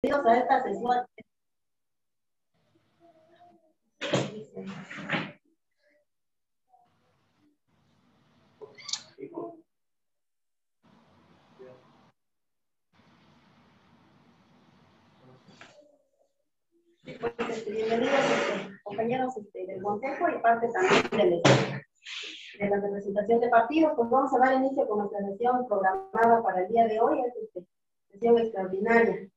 bienvenidos a esta sesión. Bienvenidos compañeros este, del Consejo y parte también de la representación de partidos. Pues vamos a dar inicio con nuestra sesión programada para el día de hoy, es este, sesión extraordinaria.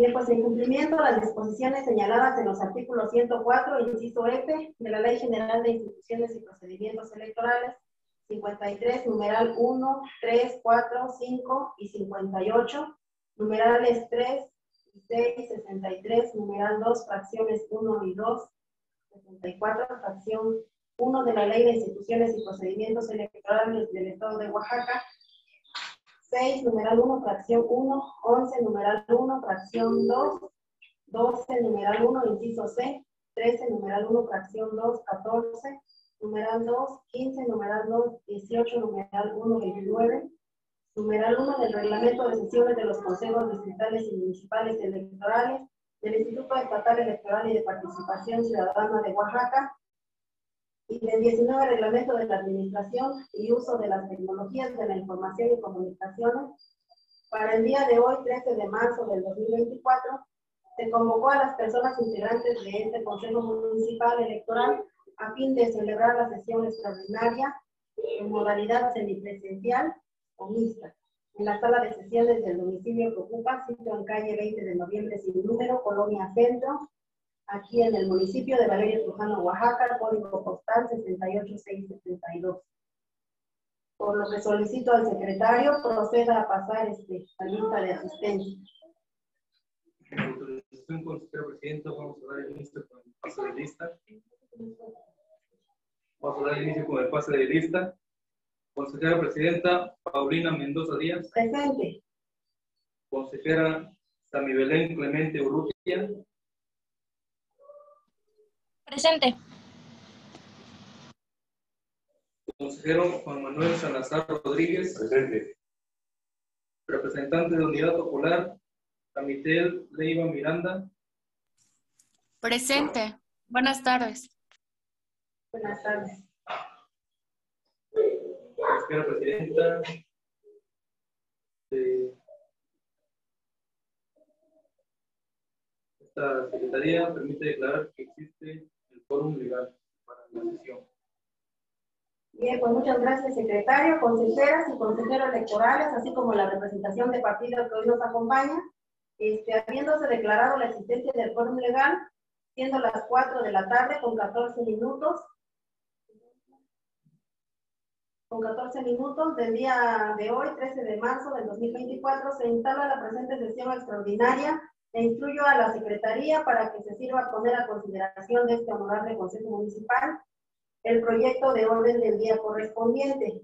Bien, pues en cumplimiento de las disposiciones señaladas en los artículos 104, inciso F, de la Ley General de Instituciones y Procedimientos Electorales, 53, numeral 1, 3, 4, 5 y 58, numerales 3, 6, 63, numeral 2, fracciones 1 y 2, 64, fracción 1 de la Ley de Instituciones y Procedimientos Electorales del Estado de Oaxaca, 6, numeral 1, fracción 1, 11, numeral 1, fracción 2, 12, numeral 1, inciso C, 13, numeral 1, fracción 2, 14, numeral 2, 15, numeral 2, 18, numeral 1, 29, numeral 1 del reglamento de sesiones de los consejos distritales y municipales electorales del Instituto Estatal Electoral y de Participación Ciudadana de Oaxaca y del 19 reglamento de la administración y uso de las tecnologías de la información y comunicaciones. Para el día de hoy, 13 de marzo del 2024, se convocó a las personas integrantes de este Consejo Municipal Electoral a fin de celebrar la sesión extraordinaria en modalidad semipresencial en la sala de sesiones del domicilio que ocupa, sitio en calle 20 de noviembre sin número, Colonia Centro, aquí en el municipio de Valerio Trujano, Oaxaca, código postal 68672. Por lo que solicito al secretario proceda a pasar este, la lista de asistencia. Autorización, consejero presidente, vamos a dar inicio con el pase de lista. Vamos a dar inicio con el pase de lista. Consejera Presidenta Paulina Mendoza Díaz. Presente. Consejera Sami Belén Clemente Urrutia. Presente. Consejero Juan Manuel Salazar Rodríguez. Presente. Representante de Unidad Popular, Camitel Leiva Miranda. Presente. Buenas tardes. Buenas tardes consejera presidenta de esta secretaría permite declarar que existe el fórum legal para la sesión. Bien, pues muchas gracias, secretario, consejeras y consejeros electorales, así como la representación de partidos que hoy nos acompaña. Este, habiéndose declarado la existencia del fórum legal, siendo las 4 de la tarde con 14 minutos, con 14 minutos del día de hoy, 13 de marzo del 2024, se instala la presente sesión extraordinaria e instruyo a la Secretaría para que se sirva a poner a consideración de este honorable Consejo Municipal el proyecto de orden del día correspondiente.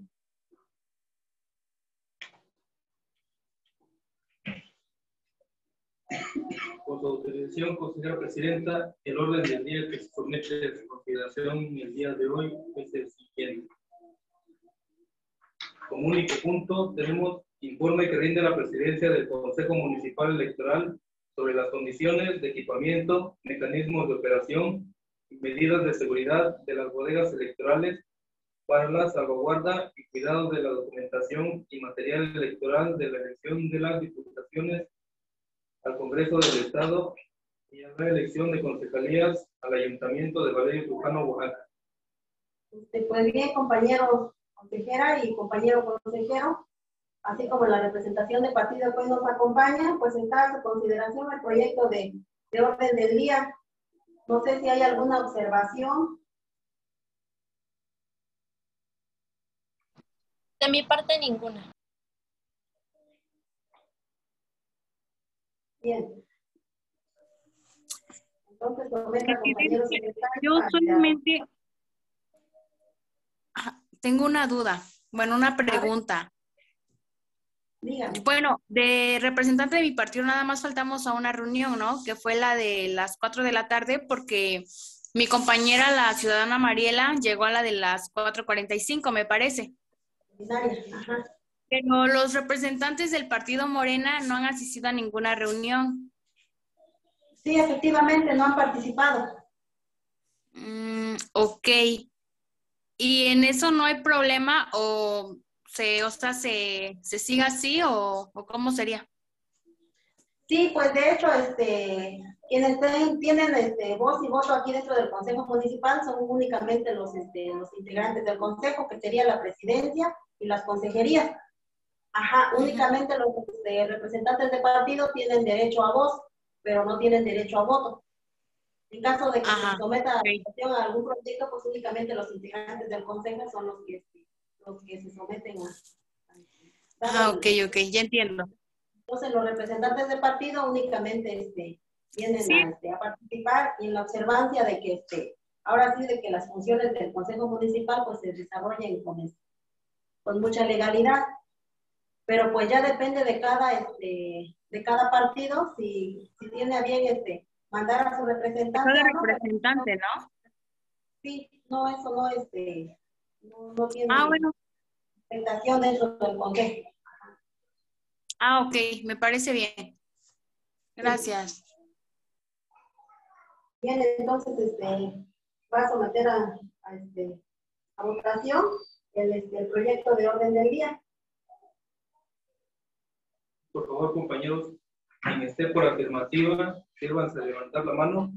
Con su autorización, consejera presidenta, el orden del día que se somete a consideración el día de hoy es el siguiente. Como único punto, tenemos informe que rinde la presidencia del Consejo Municipal Electoral sobre las condiciones de equipamiento, mecanismos de operación y medidas de seguridad de las bodegas electorales para la salvaguarda y cuidado de la documentación y material electoral de la elección de las diputaciones al Congreso del Estado y a la elección de concejalías al Ayuntamiento de Valerio Trujano, Oaxaca. Este, pues bien, compañeros, consejera y compañero consejero, así como la representación de partido que hoy nos acompaña, pues está a su consideración el proyecto de, de orden del día. No sé si hay alguna observación. De mi parte, ninguna. Bien. Entonces. Yo solamente tengo una duda, bueno, una pregunta. Dígame. Bueno, de representante de mi partido nada más faltamos a una reunión, ¿no? Que fue la de las 4 de la tarde porque mi compañera, la ciudadana Mariela, llegó a la de las 4.45, me parece. Ajá. Pero los representantes del partido Morena no han asistido a ninguna reunión. Sí, efectivamente, no han participado. Mm, ok. ¿Y en eso no hay problema o se, o sea, se, se siga así o, o cómo sería? Sí, pues de hecho, este, quienes tienen este, voz y voto aquí dentro del Consejo Municipal son únicamente los, este, los integrantes del Consejo, que sería la presidencia y las consejerías. Ajá, únicamente los este, representantes de partido tienen derecho a voz, pero no tienen derecho a voto. En caso de que se someta a algún proyecto, pues únicamente los integrantes del Consejo son los que, los que se someten a... ah, ok, ok, ya entiendo. Entonces, los representantes del partido únicamente este, vienen este, a, participar y en la observancia de que, este, ahora sí, de que las funciones del Consejo Municipal pues se desarrollen con, este, con mucha legalidad. Pero pues ya depende de cada, este, de cada partido si, si tiene a bien este, mandar a su representante. ¿no? representante, ¿no? Sí, no, eso no, este, no, no tiene ah, bueno. Presentación dentro del Consejo. Ah, ok, me parece bien. Gracias. Bien, entonces este, va a someter a, a, este, a votación el, este, el proyecto de orden del día. Por favor, compañeros, quien esté por afirmativa, sírvanse a levantar la mano.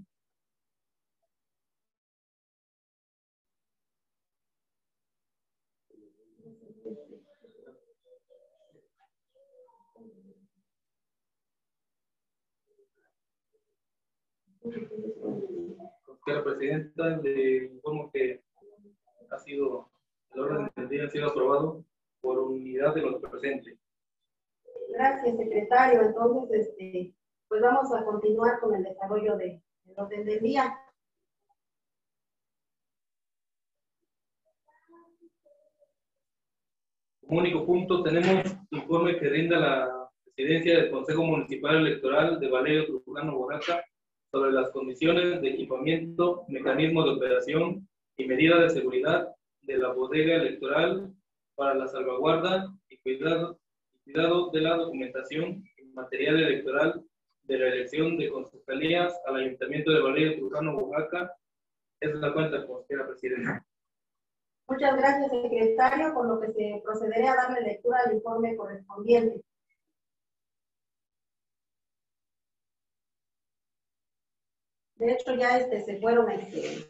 Señora Presidenta, le informo que ha sido, el orden del día ha sido aprobado por unidad de los presentes. Gracias, secretario. Entonces, este, pues vamos a continuar con el desarrollo de, del orden del día. Como único punto, tenemos informe que rinda la presidencia del Consejo Municipal Electoral de Valerio Trujano Borraca sobre las condiciones de equipamiento, mecanismos de operación y medidas de seguridad de la bodega electoral para la salvaguarda y cuidado, cuidado de la documentación y material electoral de la elección de concejalías al Ayuntamiento de Valerio Trujano, Oaxaca. Es la cuenta, consejera presidenta. Muchas gracias, secretario, por lo que se procederá a darle lectura al informe correspondiente. De hecho, ya este, se fueron, este,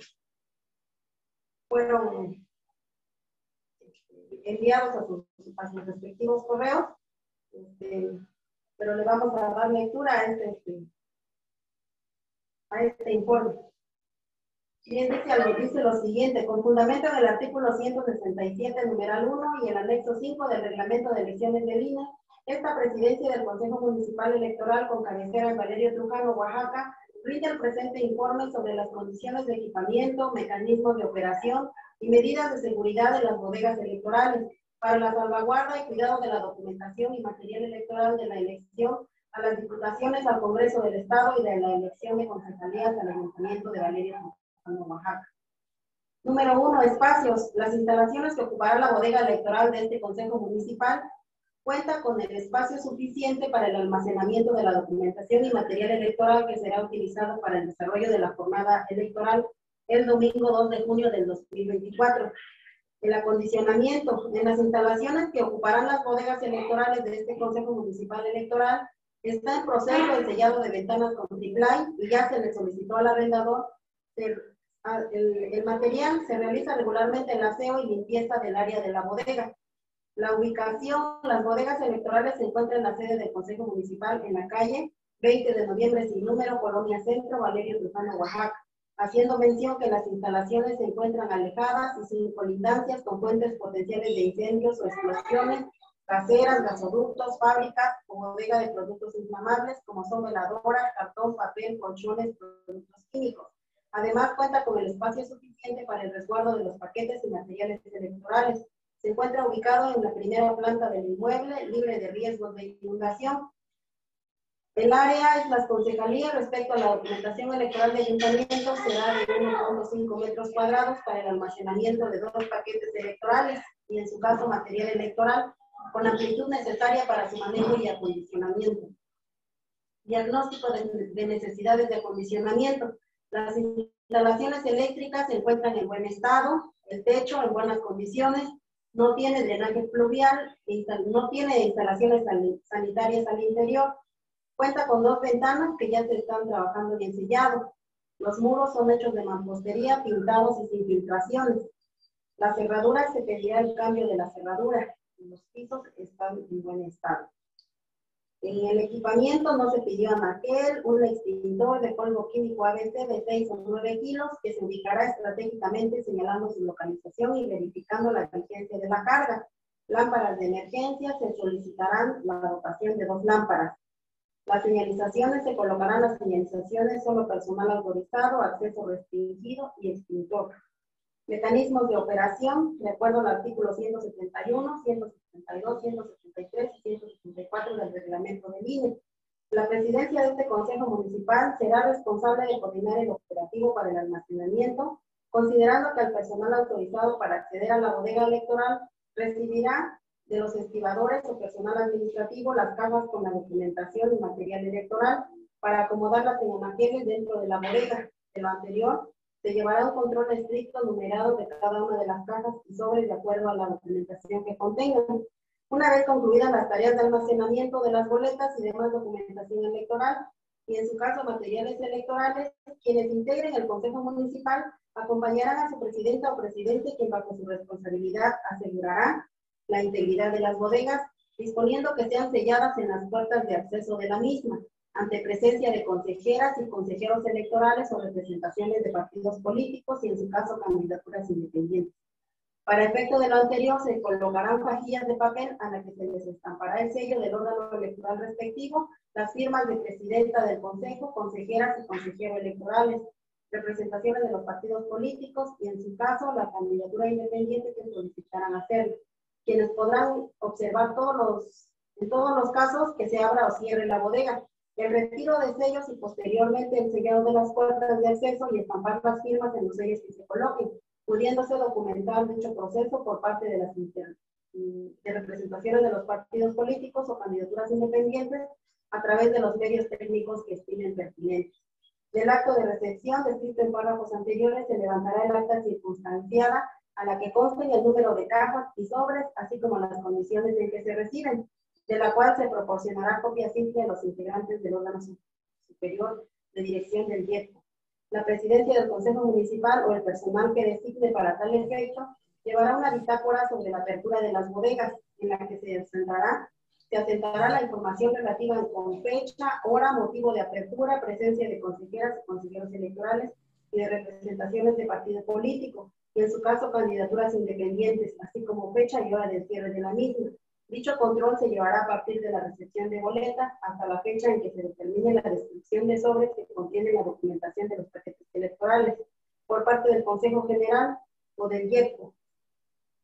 fueron enviados a sus, respectivos correos, este, pero le vamos a dar lectura a este, este a este informe. Bien, dice, dice lo siguiente, con fundamento en el artículo 167, numeral 1 y el anexo 5 del reglamento de elecciones de INE, esta presidencia del Consejo Municipal Electoral con cabecera en Valerio Trujano, Oaxaca, rinde el presente informe sobre las condiciones de equipamiento, mecanismos de operación y medidas de seguridad de las bodegas electorales para la salvaguarda y cuidado de la documentación y material electoral de la elección a las diputaciones al Congreso del Estado y de la elección de concejalías al Ayuntamiento de Valeria, Oaxaca. Número uno, espacios. Las instalaciones que ocupará la bodega electoral de este Consejo Municipal cuenta con el espacio suficiente para el almacenamiento de la documentación y material electoral que será utilizado para el desarrollo de la jornada electoral el domingo 2 de junio del 2024. El acondicionamiento en las instalaciones que ocuparán las bodegas electorales de este Consejo Municipal Electoral está en proceso el sellado de ventanas con triplay y ya se le solicitó al arrendador el, el material se realiza regularmente el aseo y limpieza del área de la bodega. La ubicación, las bodegas electorales se encuentran en la sede del Consejo Municipal en la calle 20 de noviembre sin número, Colonia Centro, Valerio Trujano, Oaxaca, haciendo mención que las instalaciones se encuentran alejadas y sin colindancias con fuentes potenciales de incendios o explosiones caseras, gasoductos, fábricas o bodega de productos inflamables como son veladoras, cartón, papel, colchones, productos químicos. Además, cuenta con el espacio suficiente para el resguardo de los paquetes y materiales electorales, se encuentra ubicado en la primera planta del inmueble, libre de riesgos de inundación. El área es las concejalías respecto a la documentación electoral de ayuntamiento será de 1.5 metros cuadrados para el almacenamiento de dos paquetes electorales y en su caso material electoral con amplitud necesaria para su manejo y acondicionamiento. Diagnóstico de, necesidades de acondicionamiento. Las instalaciones eléctricas se encuentran en buen estado, el techo en buenas condiciones, no tiene drenaje pluvial, no tiene instalaciones sanitarias al interior, cuenta con dos ventanas que ya se están trabajando en sellado. Los muros son hechos de mampostería, pintados y sin filtraciones. La cerradura se pedirá el cambio de la cerradura. Los pisos están en buen estado. En el equipamiento no se pidió a Maquel un extintor de polvo químico ABC de 6 o 9 kilos que se ubicará estratégicamente señalando su localización y verificando la vigencia de la carga. Lámparas de emergencia se solicitarán la dotación de dos lámparas. Las señalizaciones se colocarán las señalizaciones solo personal autorizado, acceso restringido y extintor. Mecanismos de operación, de acuerdo al artículo 171, 172, 173 y 174 del reglamento del INE. La presidencia de este Consejo Municipal será responsable de coordinar el operativo para el almacenamiento, considerando que el personal autorizado para acceder a la bodega electoral recibirá de los estibadores o personal administrativo las cajas con la documentación y material electoral para acomodar las señalaciones dentro de la bodega. De lo anterior, se llevará un control estricto numerado de cada una de las cajas y sobres de acuerdo a la documentación que contengan. Una vez concluidas las tareas de almacenamiento de las boletas y demás documentación electoral, y en su caso materiales electorales, quienes integren el Consejo Municipal acompañarán a su presidenta o presidente, quien bajo su responsabilidad asegurará la integridad de las bodegas, disponiendo que sean selladas en las puertas de acceso de la misma ante presencia de consejeras y consejeros electorales o representaciones de partidos políticos y en su caso candidaturas independientes. Para efecto de lo anterior, se colocarán fajillas de papel a las que se les estampará el sello del órgano electoral respectivo, las firmas de presidenta del consejo, consejeras y consejeros electorales, representaciones de los partidos políticos y en su caso la candidatura independiente que solicitarán hacerlo, quienes podrán observar todos los, en todos los casos que se abra o cierre la bodega, el retiro de sellos y posteriormente el sellado de las puertas de acceso y estampar las firmas en los sellos que se coloquen, pudiéndose documentar dicho proceso por parte de las de representaciones de los partidos políticos o candidaturas independientes a través de los medios técnicos que estimen pertinentes. Del acto de recepción descrito en párrafos anteriores se levantará el acta circunstanciada a la que consten el número de cajas y sobres, así como las condiciones en que se reciben, de la cual se proporcionará copia simple a los integrantes del órgano superior de dirección del DIEPO. La presidencia del Consejo Municipal o el personal que designe para tal efecto llevará una bitácora sobre la apertura de las bodegas, en la que se asentará, se asentará la información relativa con fecha, hora, motivo de apertura, presencia de consejeras y consejeros electorales y de representaciones de partido político, y en su caso candidaturas independientes, así como fecha y hora del cierre de la misma Dicho control se llevará a partir de la recepción de boletas hasta la fecha en que se determine la descripción de sobres que contienen la documentación de los paquetes electorales por parte del Consejo General o del IEPO.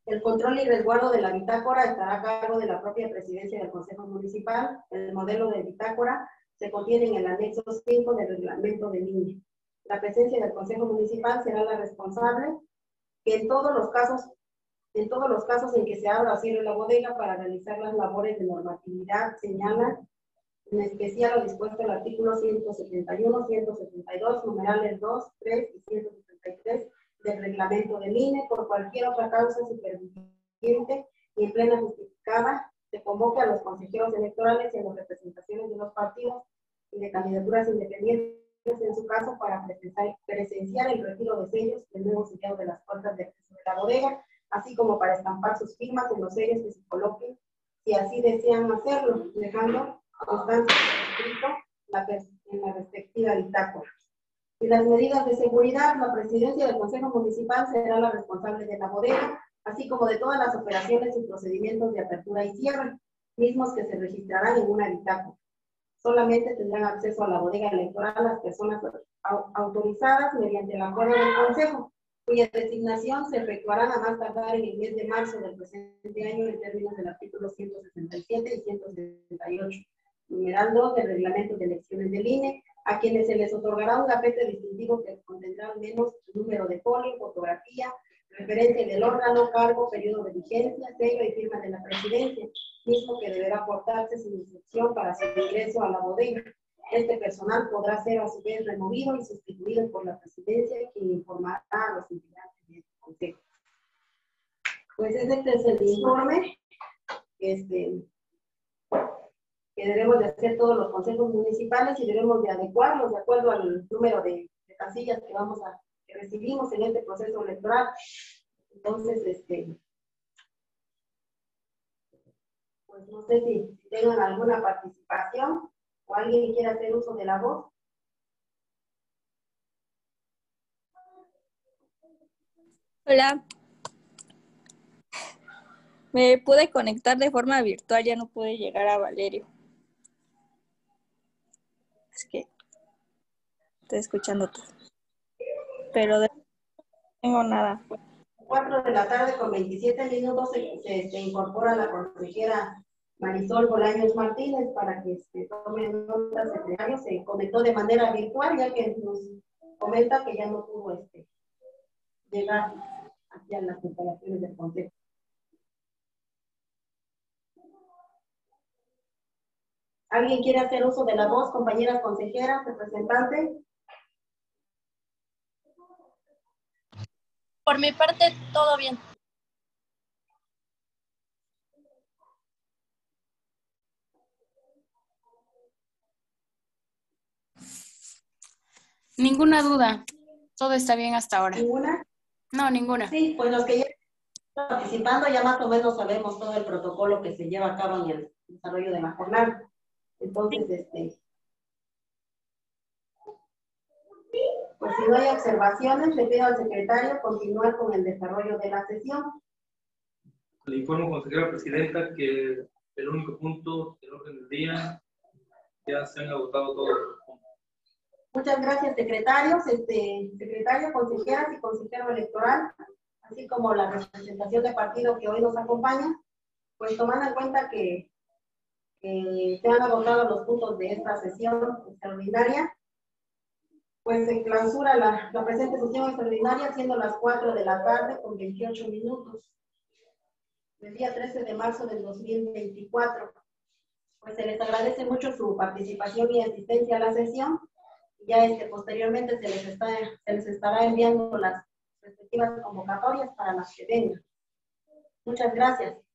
El control y resguardo de la bitácora estará a cargo de la propia presidencia del Consejo Municipal. El modelo de bitácora se contiene en el anexo 5 del reglamento de línea. La presencia del Consejo Municipal será la responsable que en todos los casos en todos los casos en que se abra o cierre la bodega para realizar las labores de normatividad, señala en especial lo dispuesto el artículo 171, 172, numerales 2, 3 y 173 del reglamento del INE, por cualquier otra causa superviviente y en plena justificada, se convoque a los consejeros electorales y a las representaciones de los partidos y de candidaturas independientes en su caso para presenciar, presenciar el retiro de sellos del nuevo sellado de las puertas de acceso de la bodega así como para estampar sus firmas en los sellos que se coloquen, si así desean hacerlo, dejando constancia en la respectiva bitácora. Y las medidas de seguridad, la presidencia del Consejo Municipal será la responsable de la bodega, así como de todas las operaciones y procedimientos de apertura y cierre, mismos que se registrarán en una bitácora. Solamente tendrán acceso a la bodega electoral las personas autorizadas mediante el acuerdo del Consejo, cuya designación se efectuará a más tardar en el mes de marzo del presente año en términos del artículo 167 y 168, numeral 2 del reglamento de elecciones del INE, a quienes se les otorgará un gafete distintivo que contendrá al menos número de folio, fotografía, referente del órgano, cargo, periodo de vigencia, sello y firma de la presidencia, mismo que deberá aportarse sin excepción para su ingreso a la bodega. Este personal podrá ser a su vez removido y sustituido por la presidencia, quien informará a los integrantes del consejo. Pues este es el informe este, que debemos de hacer todos los consejos municipales y debemos de adecuarlos de acuerdo al número de, de casillas que vamos a que recibimos en este proceso electoral. Entonces, este, pues no sé si tengan alguna participación o alguien quiera hacer uso de la voz. Hola. Me pude conectar de forma virtual, ya no pude llegar a Valerio. Es que estoy escuchando todo. Pero de... no tengo nada. 4 de la tarde con 27 minutos se, se, se incorpora la consejera Marisol Bolaños Martínez para que se tomen notas secretario. Se conectó de manera virtual ya que nos comenta que ya no pudo este, llegar aquí a las instalaciones del consejo. ¿Alguien quiere hacer uso de la voz, compañeras consejeras, representante? Por mi parte, todo bien. Ninguna duda. Todo está bien hasta ahora. ¿Ninguna? No, ninguna. Sí, pues los que ya están participando ya más o menos sabemos todo el protocolo que se lleva a cabo en el desarrollo de la jornada. Entonces, este, pues si no hay observaciones, le pido al secretario continuar con el desarrollo de la sesión. Le informo, consejera presidenta, que el único punto del orden del día ya se han agotado todos. Muchas gracias, secretarios, este, secretario, consejeras y consejero electoral, así como la representación de partido que hoy nos acompaña, pues tomando en cuenta que, que se han agotado los puntos de esta sesión extraordinaria, pues se clausura la, la presente sesión extraordinaria siendo las 4 de la tarde con 28 minutos del día 13 de marzo del 2024. Pues se les agradece mucho su participación y asistencia a la sesión. Ya este, posteriormente se les, está, se les estará enviando las respectivas convocatorias para las que vengan. Muchas gracias.